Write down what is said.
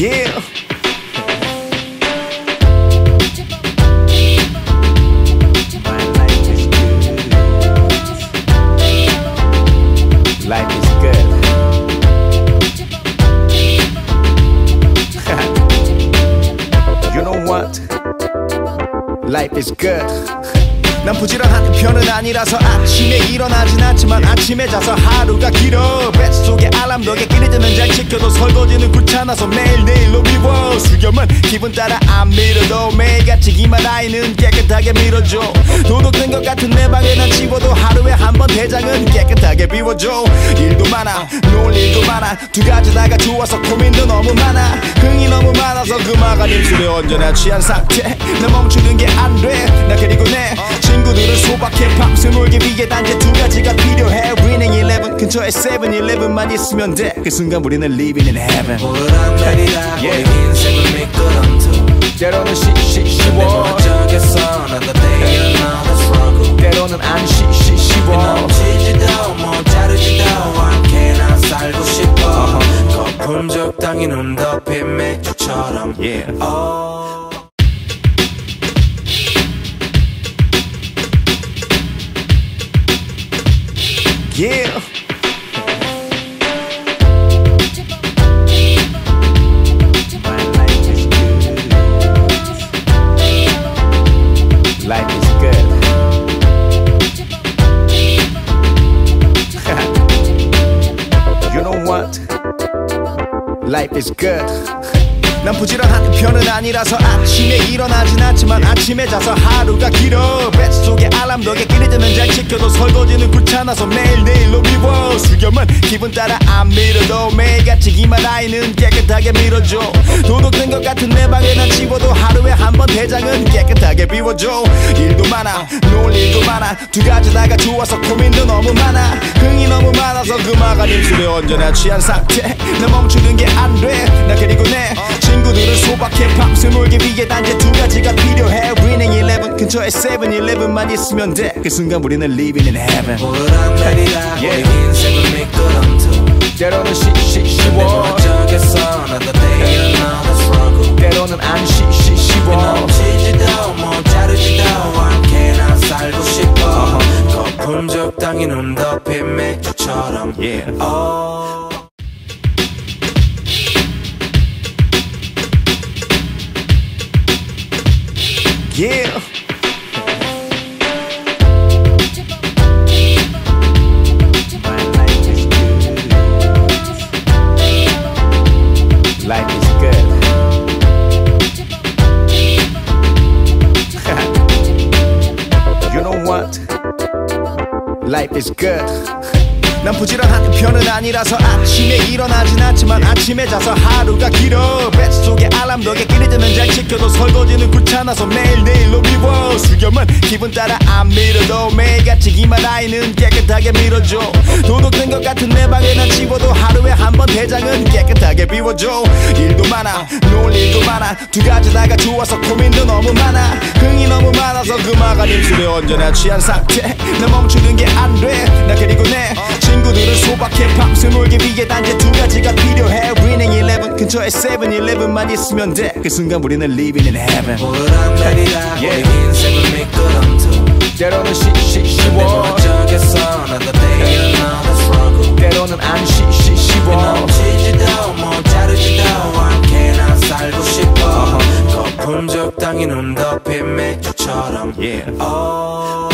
Yeah. Life is good. you know what? Life is good. 난 부지런한 편은 아니라서 아침에 일어나진 않지만 아침에 자서 하루가 길어. 뱃속에 알람 덕에 끼리 뜨면 잘 지켜도 설거지는 귀찮아서 매일내일로 미워. 수염은 기분 따라 안 밀어도 매일같이 이마라인은 깨끗하게 밀어줘. 도둑된 것 같은 내 방에 난 치워도 하루에 한 번 대장은 깨끗하게 비워줘. 일도 많아 놀 일도 많아. 두 가지 다가 좋아서 고민도 너무 많아. 흥이 너무 많아서 그마가 입술에 언제나 취한 상태. 나 멈추는 게 안 돼. 나 그리고 내 소박해. 팝스 놀기 위해 단지 두 가지가 필요해. Winning Eleven 근처에 7-Eleven만 있으면 돼. 그 순간 우리는 living in heaven. 날이라 Yeah. 우리 인생은 미끄럼틀 때로는 시시 근데 쉬워 뭐 어쩌겠어 Another day another struggle 때로는 안 시시 쉬워 넘치지도 못 자르지도 않게 난 살고 싶어. 거품 적당히 눈 덮인 맥주처럼. Yeah. Oh. Yeah Life is good You know what? Life is good. 난 부지런한 편은 아니라서 아침에 일어나진 않지만 아침에 자서 하루가 길어. 뱃속에 알람 덕에 끼리 뜨면 잘 지켜도 설거지는 귀찮아서 매일내일로 미워. 수염은 기분 따라 안 밀어도 매일같이 이마 라인은 깨끗하게 밀어줘. 도둑된 것 같은 내 방에 난 치워도 하루에 한번 대장은 깨끗하게 비워줘. 일도 많아 놀 일도 많아. 두 가지 다가 좋아서 고민도 너무 많아. 흥이 너무 많아서 그마가 입술에 언제나 취한 상태. 나 멈추는 게 안 돼. 나 그리고 내 친구들은 소박해 팝스 놀기 위해 단지 두 가지가 필요해. Winning Eleven 근처에 7-Eleven만 있으면 돼. 그 순간 우리는 living in heaven Yeah. Oh. Yeah Life is good. you know what? Life is good. 난 부지런한 편은 아니라서 아침에 일어나진 않지만 아침에 자서 하루가 길어. 뱃속에 알람 덕에 끼리 뜨면 잘 지켜도 설거지는 귀찮아서 매일내일로 미워. 수염은 기분 따라 안 밀어도 매일같이 이마라인은 깨끗하게 밀어줘. 도둑된 것 같은 내 방에 난 치워도 하루에 한 번 대장은 깨끗하게 비워줘. 일도 많아 놀 일도 많아. 두 가지 다가 좋아서 고민도 너무 많아. 흥이 너무 많아서 그마가 입술에 언제나 취한 상태. 나 멈추는 게 안 돼. 나 그리고 내 친구들은 소박해 팝스 놀기 위해 단지 두 가지가 필요해. Winning Eleven 근처에 7-Eleven만 있으면 돼. 그 순간 우리는 living in heaven. 우울한 날이라 Yeah. 우리 인생은 미끄럼틀. 때로는 시시 근데 뭐 쉬워 어쩌겠어 Another day another struggle 때로는 안 시시 쉬워. 넘치지도 못 자르지도 않게 난 살고 싶어. 거품 적당히 눈 덮인 맥주처럼. Yeah. Oh.